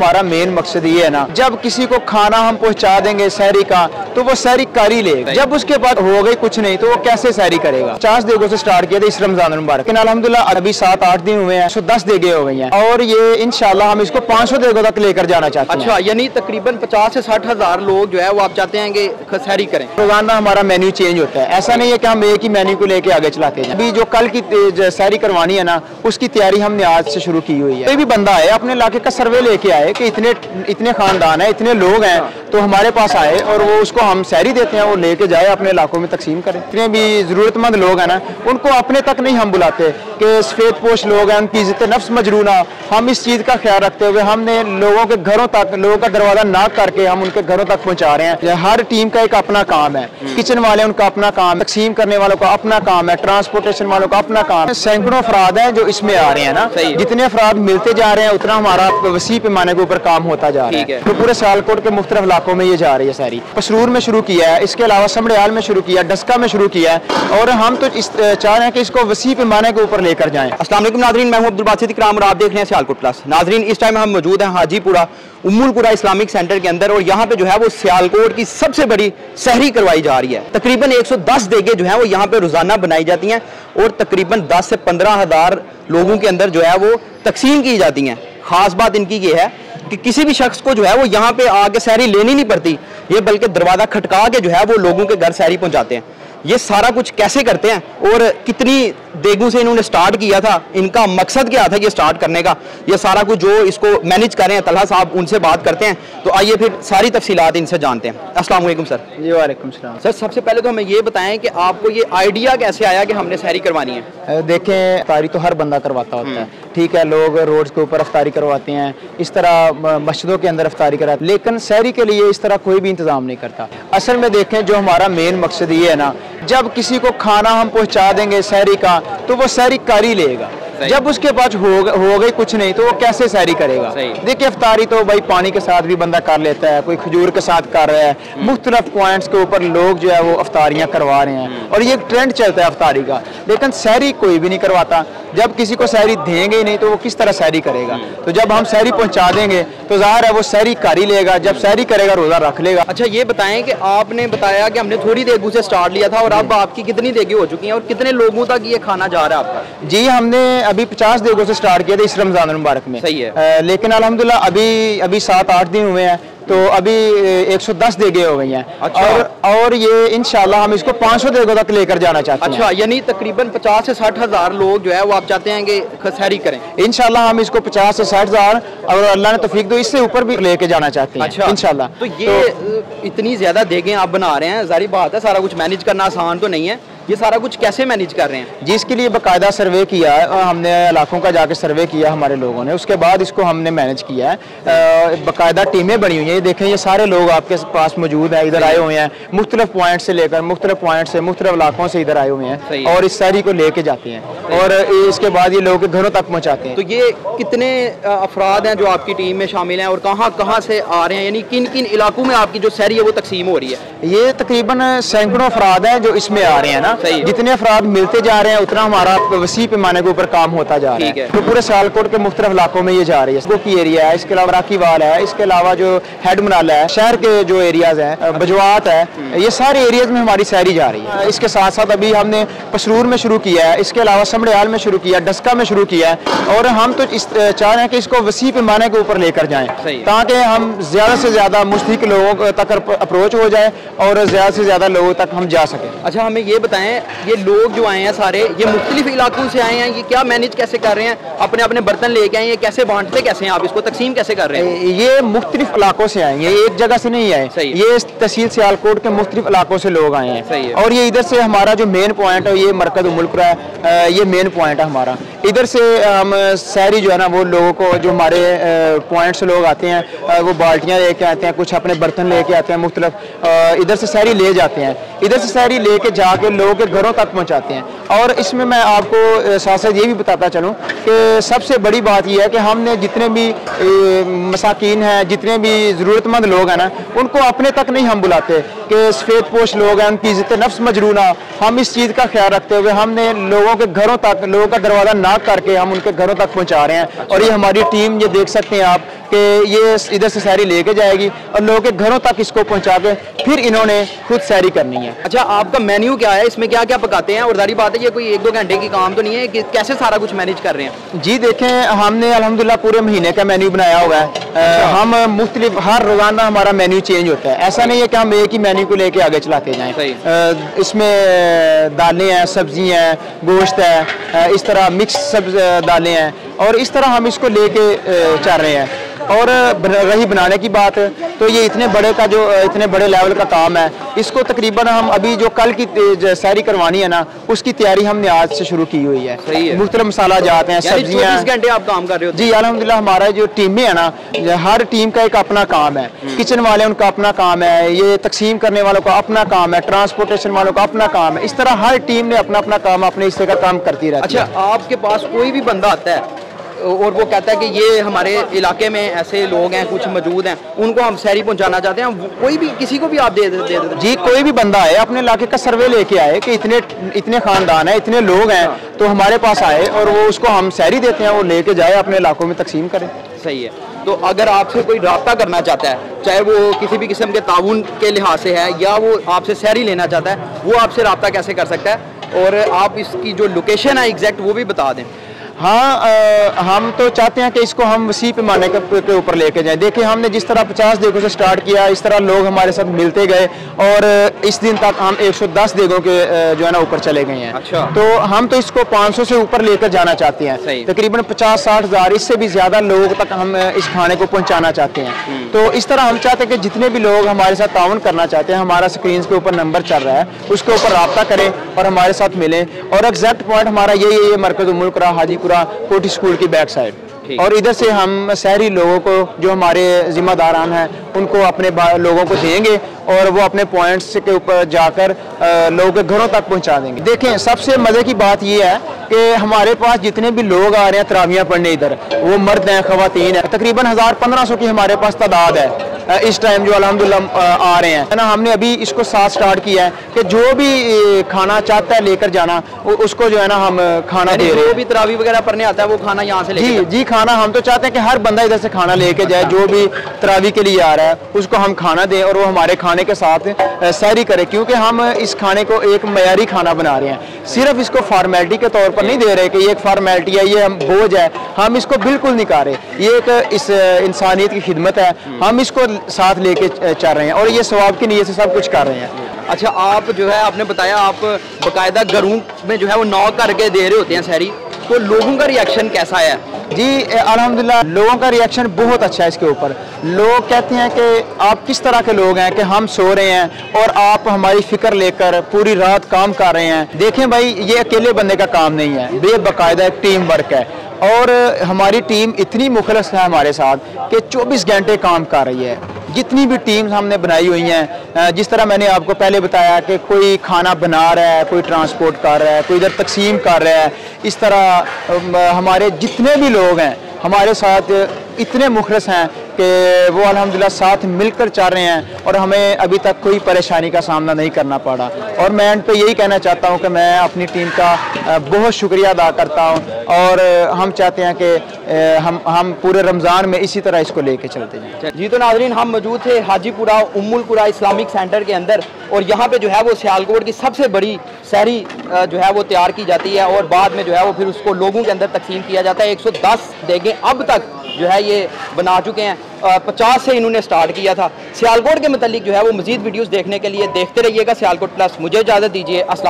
हमारा मेन मकसद ये है ना जब किसी को खाना हम पहुँचा देंगे शहरी का तो वो शहरी कर ही लेगा। जब उसके बाद हो गई कुछ नहीं तो वो कैसे शहरी करेगा? पचास देगों से स्टार्ट किया था इस रमज़ान मुबारक। लेकिन अलहमदुल्ला अभी सात आठ दिन हुए हैं सौ दस देगे हो गई हैं। और ये इनशाला हम इसको पाँच सौ देगों तक लेकर जाना चाहते हैं। अच्छा यानी तकरीबन पचास से साठ हज़ार लोग जो है वो आप चाहते हैं कि खसहरी करें? रोज़ाना हमारा मेन्यू चेंज होता है। ऐसा नहीं है कि हम एक ही मेन्यू को लेके आगे चलाते हैं अभी जो कल की सैरी करवानी है ना उसकी तैयारी हमने आज से शुरू की हुई है। कोई भी बंदा है अपने इलाके का सर्वे लेके आए कि इतने इतने खानदान हैं, इतने लोग हैं तो हमारे पास आए और वो उसको हम सैरी देते हैं वो लेके जाए, अपने इलाकों में तकसीम करें। इतने भी ज़रूरतमंद लोग हैं ना, उनको अपने तक नहीं हम बुलाते। कि सफ़ेद पोश लोग हैं उनकी इज़्ज़त नफ्स मजरूना हम इस चीज़ का ख्याल रखते हुए हमने लोगों के घरों तक लोगों का दरवाज़ा नाक करके हम उनके घरों तक पहुँचा रहे हैं। हर टीम का एक अपना काम है। किचन वाले उनका अपना काम है तकसीम करने वालों का अपना काम है ट्रांसपोर्टेशन वालों का अपना काम है। सैकड़ों अफराद हैं जो इसमें आ रहे हैं ना। जितने अफराद मिलते जा रहे हैं उतना हमारा वसी पैमाने के ऊपर काम होता जा रहा है। तो पूरे सियालकोट के मुख्तलिफ़ इलाकों में ये जा रही है सारी। पसरूर में शुरू किया है इसके अलावा समड़ियाल में शुरू किया डस्का में शुरू किया है। और हम तो इस चाह रहे हैं कि इसको वसी पैमाने के ऊपर लेकर जाएँ। अस्सलाम वालेकुम नाजरीन, मैं हूँ अब्दुल बासित इकराम और आप देख रहे हैं सियालकोट प्लस। नाजरीन, इस टाइम हम मौजूद हैं हाजीपुरा, उम्मुलपुरा इस्लामिक सेंटर के अंदर और यहाँ पे जो है वो सियालकोट की सबसे बड़ी शहरी करवाई जा रही है। तकरीबन 110 देगे जो है वो यहाँ पे रोज़ाना बनाई जाती हैं और तकरीबन 10 से पंद्रह हज़ार लोगों के अंदर जो है वो तकसीम की जाती हैं। खास बात इनकी ये है कि किसी भी शख्स को जो है वो यहाँ पे आके सहरी लेनी नहीं पड़ती, ये बल्कि दरवाज़ा खटका के जो है वो लोगों के घर सहरी पहुँचाते हैं। ये सारा कुछ कैसे करते हैं और कितनी देगों से इन्होंने स्टार्ट किया था। इनका मकसद क्या था ये स्टार्ट करने का? ये सारा कुछ जो इसको मैनेज कर रहे हैं तलहा साहब उनसे बात करते हैं। तो आइए फिर सारी तफसीलात इनसे जानते हैं। अस्सलाम वालेकुम सर। जी वालेकुम सलाम। सर सबसे पहले तो हमें ये बताएँ कि आपको ये आइडिया कैसे आया कि हमने सहरी करवानी है? देखें अफ्तारी तो हर बंदा करवाता होता है। ठीक है लोग रोड के ऊपर अफ्तारी करवाते हैं। इस तरह मस्जिदों के अंदर अफ्तारी कराते लेकिन शहरी के लिए इस तरह कोई भी इंतज़ाम नहीं करता। असल में देखें जो हमारा मेन मकसद ये है ना जब किसी को खाना हम पहुँचा देंगे शहरी का तो वो शहरी कर ही लेगा। जब उसके पास हो, हो गई कुछ नहीं तो वो कैसे सैरी करेगा? देखिए अफतारी तो भाई पानी के साथ भी बंदा कर लेता है कोई खजूर के साथ कर रहा है। मुख्तलफ मुख्तलिफ़ पॉइंट्स के ऊपर लोग जो है वो अफतारियाँ करवा रहे हैं। हम्म। और ये ट्रेंड चलता है अफतारी का। लेकिन सैरी कोई भी नहीं करवाता। जब किसी को सैरी देंगे ही नहीं तो वो किस तरह सैरी करेगा? हम्म। तो जब हम सैरी पहुँचा देंगे तो ज़ाहिर है वो सैरी कर ही लेगा। जब सैरी करेगा रोज़ा रख लेगा। अच्छा ये बताएँ कि आपने बताया कि हमने थोड़ी देगू से स्टार्ट लिया था और अब आपकी कितनी देगी हो चुकी हैं और कितने लोगों तक ये खाना जा रहा है आपका? जी हमने अभी पचास देगों से स्टार्ट किया था इस रमज़ान मुबारक में। सही है। लेकिन अलहमदिल्ला अभी अभी सात आठ दिन हुए हैं। तो अभी 110 देगे हो गई हैं। अच्छा। और और ये इनशाला हम इसको 500 देगों तक लेकर जाना चाहते अच्छा, हैं। अच्छा यानी तकरीबन 50 से साठ हज़ार लोग जो है वो आप चाहते हैं कि खसहरी करें? इनशाला हम इसको 50 से साठ हज़ार और अल्लाह ने तोफीक दो इससे ऊपर भी लेके जाना चाहते हैं अच्छा, इनशाला तो ये तो, इतनी ज़्यादा देगे आप बना रहे हैं जारी बात है सारा कुछ मैनेज करना आसान तो नहीं है। ये सारा कुछ कैसे मैनेज कर रहे हैं? जिसके लिए बाकायदा सर्वे किया है हमने इलाकों का जाकर सर्वे किया हमारे लोगों ने। उसके बाद इसको हमने मैनेज किया है। बाकायदा टीमें बनी हुई हैं। ये देखें ये सारे लोग आपके पास मौजूद हैं इधर आए हुए हैं। मुख्तलिफ़ पॉइंट से लेकर मुख्तलिफ़ पॉइंट से मुख्तलिफ़ इलाकों से इधर आए हुए हैं और इस सारी को लेके जाते हैं। और इसके बाद ये लोगों के घरों तक पहुँचाते हैं। तो ये कितने अफराद हैं जो आपकी टीम में शामिल हैं और कहाँ कहाँ से आ रहे हैं? यानी किन किन इलाकों में आपकी जो सैरी है वो तकसीम हो रही है? ये तकरीबन सैकड़ों अफराद हैं जो इसमें आ रहे हैं ना। जितने अफराद मिलते जा रहे हैं उतना हमारा वसी पैमाने के ऊपर काम होता जा रहा है। तो पूरे सियालकोट के मुख्तलिफ़ इलाकों में ये जा रही है। की एरिया है इसके अलावा राखी वाल है इसके अलावा जो हेड मनाला है शहर के जो एरियाज़ हैं बजवात है ये सारे एरियाज़ में हमारी सैरी जा रही है। इसके साथ साथ अभी हमने पसरूर में शुरू किया है इसके अलावा समड़ियाल में शुरू किया डस्का में शुरू किया है और हम तो इस चाह रहे हैं कि इसको वसी पैमाने के ऊपर लेकर जाएँ। ताकि हम ज़्यादा से ज़्यादा मुस्तक लोगों तक अप्रोच हो जाए और ज़्यादा से ज़्यादा लोगों तक हम जा सकें। अच्छा हमें ये बताएँ ये लोग जो आए हैं सारे ये मुख्तलिफ़ इलाकों से आए हैं ये क्या मैनेज कैसे कर रहे हैं अपने अपने बर्तन लेके आए हैं कैसे बांटते कैसे हैं आप इसको तकसीम कैसे कर रहे हैं? ये मुख्तलिफ़ इलाकों से आए ये एक जगह से नहीं आए सही ये तहसील सियालकोट के मुख्तलिफ़ इलाकों से लोग आए हैं। सही और ये इधर से हमारा जो मेन पॉइंट है ये मरकज मुल्क है ये मेन पॉइंट है हमारा। इधर से हम शहरी जो है ना वो लोगों को जो हमारे पॉइंट से लोग आते हैं वो बाल्टियाँ लेके आते हैं कुछ अपने बर्तन लेके आते हैं मुख्तलिफ़ इधर से शहरी ले जाते हैं। इधर से शहरी लेके जाके लोगों के घरों तक पहुंचाते हैं। और इसमें मैं आपको साथ साथ ये भी बताता चलूँ कि सबसे बड़ी बात यह है कि हमने जितने भी मसाकिन हैं, जितने भी ज़रूरतमंद लोग हैं ना, उनको अपने तक नहीं हम बुलाते कि सफ़ेद पोश लोग हैं, उनकी इज़्ज़त नफ्स मजरूना हम इस चीज़ का ख्याल रखते हुए हमने लोगों के घरों तक, लोगों का दरवाज़ा नाक करके हम उनके घरों तक पहुँचा रहे हैं। और ये हमारी टीम, ये देख सकते हैं आप कि ये इधर से सैरी लेके जाएगी और लोगों के घरों तक इसको पहुँचा के फिर इन्होंने खुद सैरी करनी है। अच्छा आपका मेन्यू क्या है? इसमें क्या क्या पकाते हैं? और जारी बात ये कोई एक दो घंटे की काम तो नहीं है? कि कैसे सारा कुछ मैनेज कर रहे हैं? जी देखें हमने अलहमदिल्ला पूरे महीने का मेन्यू बनाया हुआ है। अच्छा। हम मुख्तलिफ़ हर रोज़ाना हमारा मेन्यू चेंज होता है। ऐसा नहीं है कि हम एक ही मेन्यू को लेके आगे चलाते जाएँ। इसमें दालें हैं सब्ज़ी हैं गोश्त है इस तरह मिक्स सब्ज दालें हैं। और इस तरह हम इसको लेके चल रहे हैं। और रही बनाने की बात तो ये इतने बड़े का जो इतने बड़े लेवल का काम है इसको तकरीबन हम अभी जो कल की सैरी करवानी है ना उसकी तैयारी हमने आज से शुरू की हुई है। मुख्तल मसाला जाते हैं सब्ज़ियाँ। घंटे आप काम कर रहे हो जी अलहमदिल्ला हमारा जो टीमें है ना हर टीम का एक अपना काम है। हम्म। किचन वाले उनका अपना काम है ये तकसीम करने वालों का अपना काम है ट्रांसपोर्टेशन वालों का अपना काम है। इस तरह हर टीम ने अपना अपना काम अपने हिस्से का काम करती रहती अच्छा, है। अच्छा आपके पास कोई भी बंदा आता है और वो कहता है कि ये हमारे इलाके में ऐसे लोग हैं कुछ मौजूद हैं उनको हम शहरी पहुंचाना चाहते हैं कोई भी किसी को भी आप दे देते दे, दे। जी कोई भी बंदा है अपने इलाके का सर्वे लेके आए कि इतने इतने खानदान हैं इतने लोग हैं हाँ। तो हमारे पास आए और वो उसको हम शहरी देते हैं वो लेके जाए अपने इलाकों में तकसीम करें सही है तो अगर आपसे कोई रबता करना चाहता है चाहे वो किसी भी किस्म के ताउन के लिहाज से है या वो आपसे शहरी लेना चाहता है वो आपसे रबता कैसे कर सकता है और आप इसकी जो लोकेशन है एग्जैक्ट वो भी बता दें हाँ आ, हम तो चाहते हैं कि इसको हम वसी पैमाने के ऊपर लेके जाएँ। देखिए हमने जिस तरह 50 देगों से स्टार्ट किया इस तरह लोग हमारे साथ मिलते गए और इस दिन तक हम 110 देगों के जो है ना ऊपर चले गए हैं। अच्छा। तो हम तो इसको 500 से ऊपर लेकर जाना चाहते हैं। तकरीबन पचास साठ हज़ार इससे भी ज़्यादा लोगों तक हम इस खाने को पहुँचाना चाहते हैं। हम्म। तो इस तरह हम चाहते हैं कि जितने भी लोग हमारे साथ ताउन करना चाहते हैं हमारा स्क्रीन के ऊपर नंबर चल रहा है उसके ऊपर रबता करें और हमारे साथ मिलें। और एग्जैक्ट पॉइंट हमारा ये ये मरकज़ मुल्क हाजीपुर पूरा कोटी स्कूल की बैक साइड। और इधर से हम शहरी लोगों को जो हमारे जिम्मेदारान हैं उनको अपने लोगों को देंगे। और वो अपने पॉइंट्स के ऊपर जाकर लोगों के घरों तक पहुँचा देंगे। देखें सबसे मज़े की बात ये है कि हमारे पास जितने भी लोग आ रहे हैं तरावियाँ पढ़ने इधर वो मर्द हैं ख़वातीन हैं। तकरीबन हज़ार पंद्रह सौ की हमारे पास तादाद है। इस टाइम जो अलहमदिल्ला आ रहे हैं। ना हमने अभी इसको साथ स्टार्ट किया है कि जो भी खाना चाहता है लेकर जाना उसको जो है ना हम खाना दे रहे हैं। भी तरावी वगैरह पढ़ने आता है वो खाना यहाँ से जी जी खाना हम तो चाहते हैं कि हर बंदा इधर से खाना लेके जाए जो भी तरावी के लिए आ रहा है उसको हम खाना दें और वो हमारे खाने के साथ सैरी करें, क्योंकि हम इस खाने को एक मैारी खाना बना रहे हैं। सिर्फ़ इसको फार्मेलिटी के तौर पर नहीं दे रहे कि ये एक फार्मेलिटी है, ये हम बोझ है, हम इसको बिल्कुल नहीं कर रहे। ये एक इस इंसानियत की खिदमत है, हम इसको साथ लेके चल रहे हैं और ये स्वाब की नीयत से सब कुछ कर रहे हैं। अच्छा आप जो है, आपने बताया आप बाकायदा घरों में जो है वो नॉक करके दे रहे होते हैं शहरी तो लोगों का रिएक्शन कैसा है जी अल्हम्दुलिल्लाह, लोगों का रिएक्शन बहुत अच्छा है इसके ऊपर। लोग कहते हैं कि आप किस तरह के लोग हैं कि हम सो रहे हैं और आप हमारी फ़िक्र लेकर पूरी रात काम कर रहे हैं। देखें भाई, ये अकेले बंदे का काम नहीं है। बेबाकायदा एक टीम वर्क है। और हमारी टीम इतनी मुखलस है हमारे साथ कि 24 घंटे काम कर रही है। जितनी भी टीम्स हमने बनाई हुई हैं जिस तरह मैंने आपको पहले बताया कि कोई खाना बना रहा है, कोई ट्रांसपोर्ट कर रहा है, कोई इधर तकसीम कर रहा है, इस तरह हमारे जितने भी लोग हैं, हमारे साथ इतने मुखरस हैं कि वो अलहमदिल्ला साथ मिलकर चल रहे हैं और हमें अभी तक कोई परेशानी का सामना नहीं करना पड़ा। और मैं एंड पे यही कहना चाहता हूँ कि मैं अपनी टीम का बहुत शुक्रिया अदा करता हूँ और हम चाहते हैं कि हम हम पूरे रमज़ान में इसी तरह इसको लेके चलते हैं जी तो नाजरीन, हम मौजूद थे हाजीपुरा उमुलपुरा इस्लामिक सेंटर के अंदर और यहाँ पे जो है वो सियालकोट की सबसे बड़ी शहरी जो है वो तैयार की जाती है और बाद में जो है वो फिर उसको लोगों के अंदर तकसीम किया जाता है। 110 देगे अब तक जो है ये बना चुके हैं। पचास से इन्होंने स्टार्ट किया था। सियालकोट के मतलब जो है वो मजीद वीडियोज़ देखने के लिए देखते रहिएगा। सियालकोट प्लस मुझे इजाज़त दीजिए। असल